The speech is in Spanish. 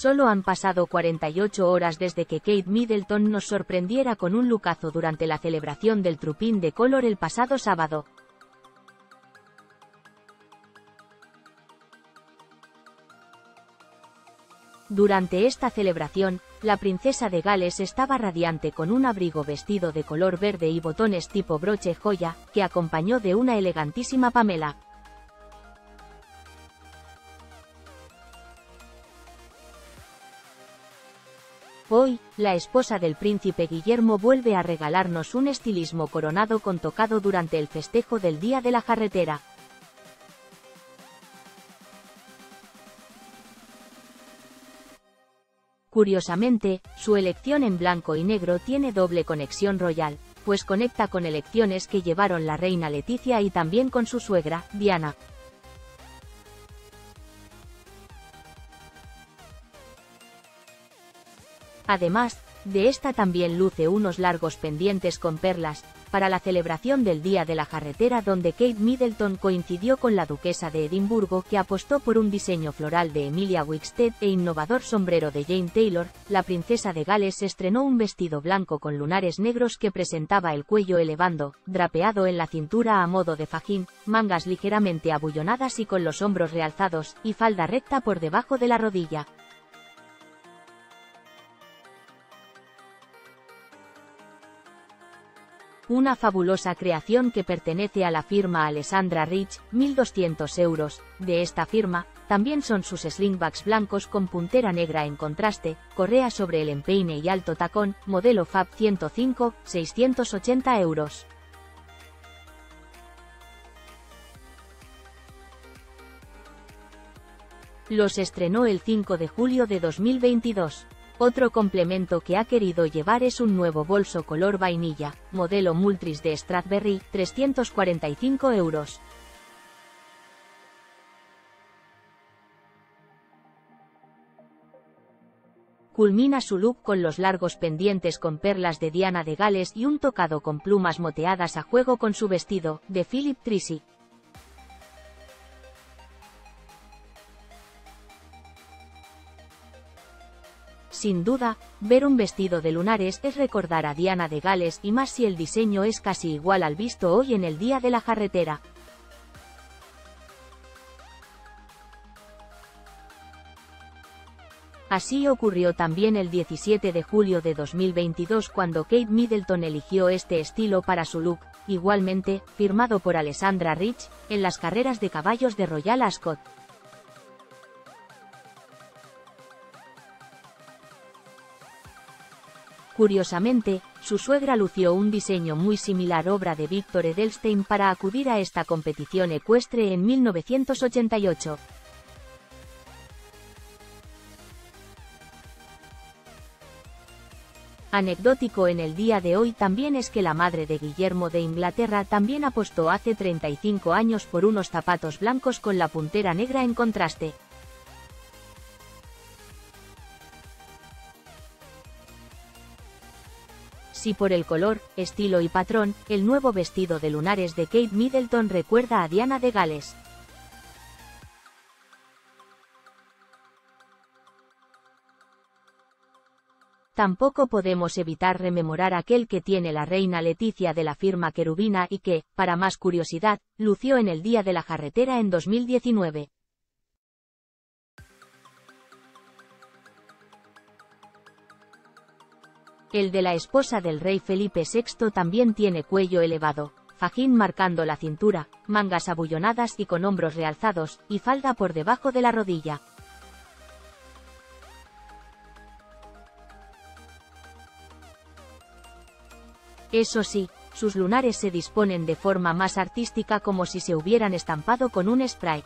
Solo han pasado 48 horas desde que Kate Middleton nos sorprendiera con un lucazo durante la celebración del Trupín de Color el pasado sábado. Durante esta celebración, la princesa de Gales estaba radiante con un abrigo vestido de color verde y botones tipo broche joya, que acompañó de una elegantísima Pamela. Hoy, la esposa del príncipe Guillermo vuelve a regalarnos un estilismo coronado con tocado durante el festejo del Día de la Jarretera. Curiosamente, su elección en blanco y negro tiene doble conexión royal, pues conecta con elecciones que llevaron la reina Leticia y también con su suegra, Diana. Además, de esta también luce unos largos pendientes con perlas, para la celebración del Día de la Jarretera donde Kate Middleton coincidió con la duquesa de Edimburgo que apostó por un diseño floral de Emilia Wickstead e innovador sombrero de Jane Taylor, la princesa de Gales estrenó un vestido blanco con lunares negros que presentaba el cuello elevando, drapeado en la cintura a modo de fajín, mangas ligeramente abullonadas y con los hombros realzados, y falda recta por debajo de la rodilla. Una fabulosa creación que pertenece a la firma Alessandra Rich, 1200 euros. De esta firma, también son sus slingbacks blancos con puntera negra en contraste, correa sobre el empeine y alto tacón, modelo Fab 105, 680 euros. Los estrenó el 5 de julio de 2022. Otro complemento que ha querido llevar es un nuevo bolso color vainilla, modelo Multris de Stradberry, 345 euros. Culmina su look con los largos pendientes con perlas de Diana de Gales y un tocado con plumas moteadas a juego con su vestido, de Philip Trisi. Sin duda, ver un vestido de lunares es recordar a Diana de Gales y más si el diseño es casi igual al visto hoy en el Día de la Jarretera. Así ocurrió también el 17 de julio de 2022 cuando Kate Middleton eligió este estilo para su look, igualmente, firmado por Alessandra Rich, en las carreras de caballos de Royal Ascot. Curiosamente, su suegra lució un diseño muy similar obra de Víctor Edelstein para acudir a esta competición ecuestre en 1988. Anecdótico en el día de hoy también es que la madre de Guillermo de Inglaterra también apostó hace 35 años por unos zapatos blancos con la puntera negra en contraste. Si por el color, estilo y patrón, el nuevo vestido de lunares de Kate Middleton recuerda a Diana de Gales. Tampoco podemos evitar rememorar aquel que tiene la reina Leticia de la firma Querubina y que, para más curiosidad, lució en el Día de la Jarretera en 2019. El de la esposa del rey Felipe VI también tiene cuello elevado, fajín marcando la cintura, mangas abullonadas y con hombros realzados, y falda por debajo de la rodilla. Eso sí, sus lunares se disponen de forma más artística como si se hubieran estampado con un spray.